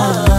oh.